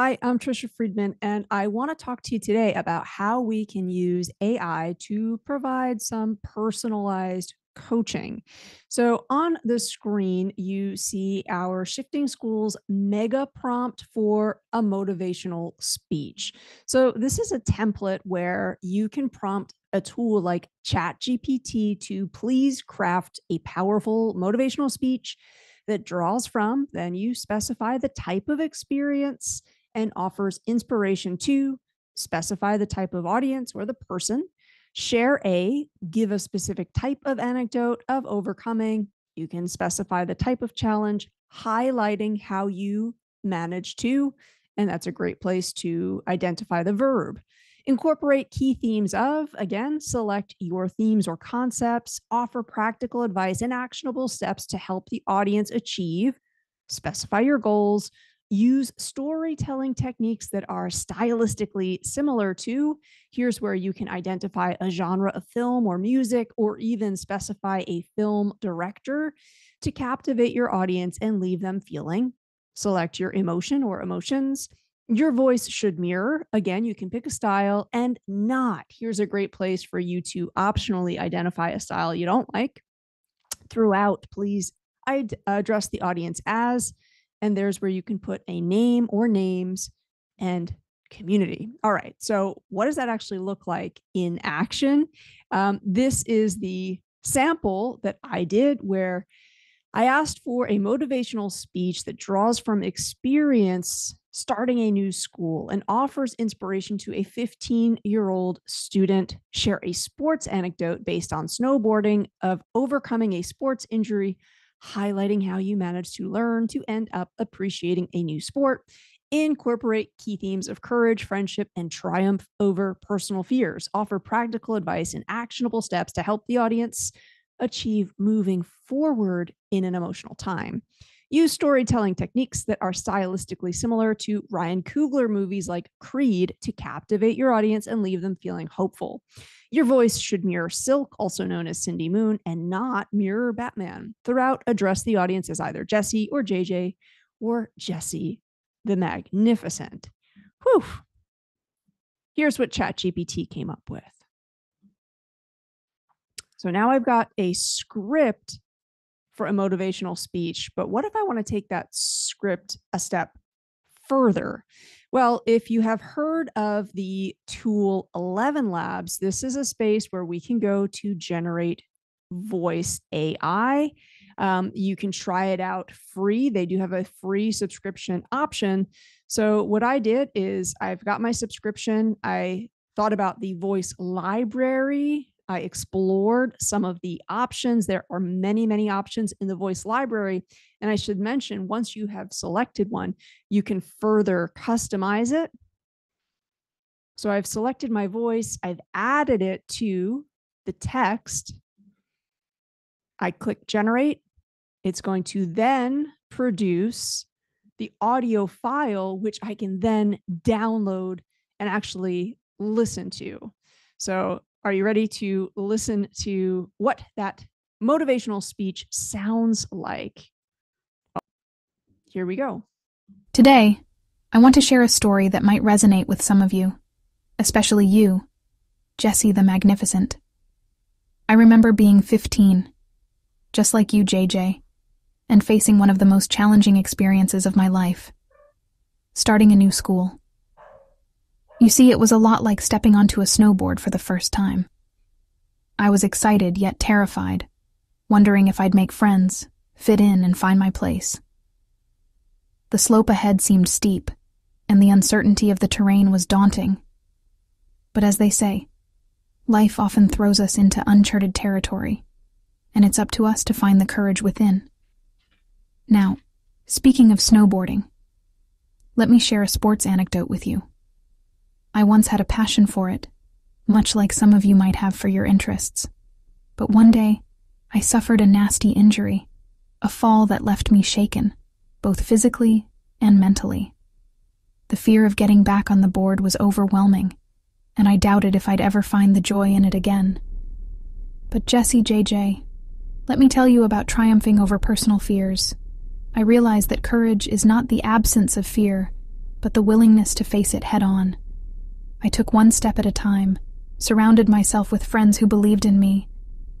Hi, I'm Trisha Friedman, and I want to talk to you today about how we can use AI to provide some personalized coaching. So, on the screen, you see our Shifting Schools mega prompt for a motivational speech. So, this is a template where you can prompt a tool like ChatGPT to please craft a powerful motivational speech that draws from, then you specify the type of experience and offers inspiration to specify the type of audience or the person. Share a, give a specific type of anecdote of overcoming. You can specify the type of challenge, highlighting how you manage to. And that's a great place to identify the verb. Incorporate key themes of, again, select your themes or concepts, offer practical advice and actionable steps to help the audience achieve, specify your goals, use storytelling techniques that are stylistically similar to. Here's where you can identify a genre of film or music, or even specify a film director to captivate your audience and leave them feeling. Select your emotion or emotions. Your voice should mirror. Again, you can pick a style and not. Here's a great place for you to optionally identify a style you don't like. Throughout, please I'd address the audience as and there's where you can put a name or names and community. All right. So, what does that actually look like in action? Um, this is the sample that I did where I asked for a motivational speech that draws from experience starting a new school and offers inspiration to a 15 year old student share a sports anecdote based on snowboarding of overcoming a sports injury highlighting how you managed to learn to end up appreciating a new sport. Incorporate key themes of courage, friendship, and triumph over personal fears. Offer practical advice and actionable steps to help the audience achieve moving forward in an emotional time. Use storytelling techniques that are stylistically similar to Ryan Coogler movies like Creed to captivate your audience and leave them feeling hopeful. Your voice should mirror Silk, also known as Cindy Moon, and not mirror Batman. Throughout, address the audience as either Jesse or JJ or Jesse the Magnificent. Whew. Here's what ChatGPT came up with. So now I've got a script for a motivational speech. But what if I want to take that script a step further? Well, if you have heard of the tool ElevenLabs, this is a space where we can go to generate voice AI. Um, you can try it out free. They do have a free subscription option. So, what I did is I've got my subscription. I thought about the voice library I explored some of the options. There are many, many options in the voice library. And I should mention, once you have selected one, you can further customize it. So I've selected my voice, I've added it to the text. I click generate. It's going to then produce the audio file, which I can then download and actually listen to. So are you ready to listen to what that motivational speech sounds like? Here we go. Today, I want to share a story that might resonate with some of you, especially you, Jesse the Magnificent. I remember being 15, just like you, JJ, and facing one of the most challenging experiences of my life starting a new school. You see, it was a lot like stepping onto a snowboard for the first time. I was excited yet terrified, wondering if I'd make friends, fit in, and find my place. The slope ahead seemed steep, and the uncertainty of the terrain was daunting. But as they say, life often throws us into uncharted territory, and it's up to us to find the courage within. Now, speaking of snowboarding, let me share a sports anecdote with you. I once had a passion for it, much like some of you might have for your interests. But one day, I suffered a nasty injury, a fall that left me shaken, both physically and mentally. The fear of getting back on the board was overwhelming, and I doubted if I'd ever find the joy in it again. But Jesse JJ, let me tell you about triumphing over personal fears. I realized that courage is not the absence of fear, but the willingness to face it head on. I took one step at a time, surrounded myself with friends who believed in me,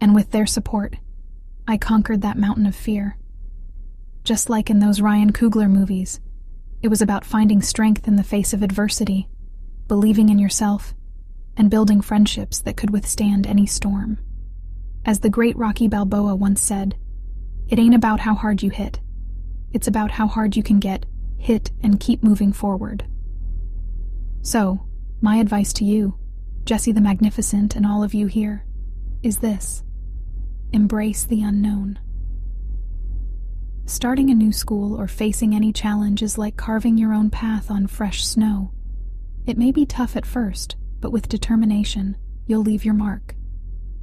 and with their support, I conquered that mountain of fear. Just like in those Ryan Coogler movies, it was about finding strength in the face of adversity, believing in yourself, and building friendships that could withstand any storm. As the great Rocky Balboa once said, it ain't about how hard you hit, it's about how hard you can get hit and keep moving forward. So, my advice to you, Jesse the Magnificent, and all of you here, is this embrace the unknown. Starting a new school or facing any challenge is like carving your own path on fresh snow. It may be tough at first, but with determination, you'll leave your mark.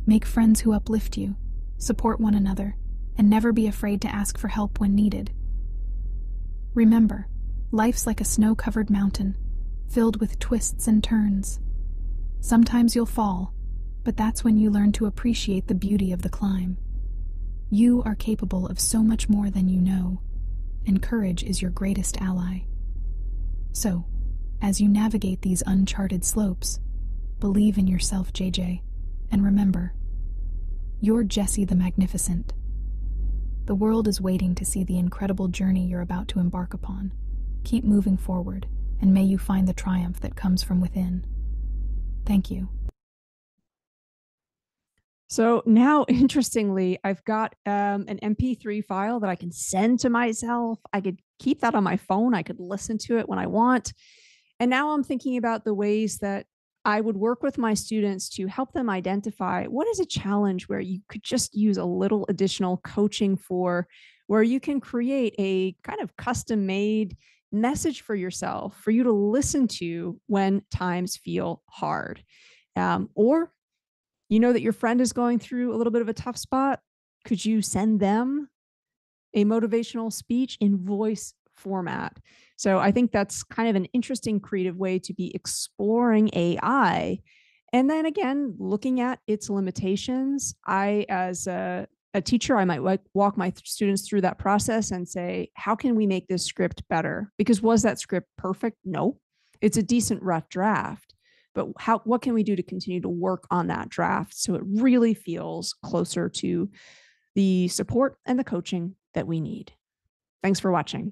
Make friends who uplift you, support one another, and never be afraid to ask for help when needed. Remember, life's like a snow covered mountain, filled with twists and turns. Sometimes you'll fall, but that's when you learn to appreciate the beauty of the climb. You are capable of so much more than you know, and courage is your greatest ally. So, as you navigate these uncharted slopes, believe in yourself, JJ, and remember, you're Jesse the Magnificent. The world is waiting to see the incredible journey you're about to embark upon. Keep moving forward, and may you find the triumph that comes from within. Thank you. So now, interestingly, I've got um, an MP3 file that I can send to myself. I could keep that on my phone. I could listen to it when I want. And now I'm thinking about the ways that I would work with my students to help them identify what is a challenge where you could just use a little additional coaching for, where you can create a kind of custom made message for yourself for you to listen to when times feel hard. Um, or you know that your friend is going through a little bit of a tough spot. Could you send them a motivational speech in voice format? So I think that's kind of an interesting creative way to be exploring AI. And then again, looking at its limitations. I, as a, a teacher, I might walk my students through that process and say, how can we make this script better? Because was that script perfect? No, it's a decent rough draft. But how what can we do to continue to work on that draft so it really feels closer to the support and the coaching that we need? Thanks for watching.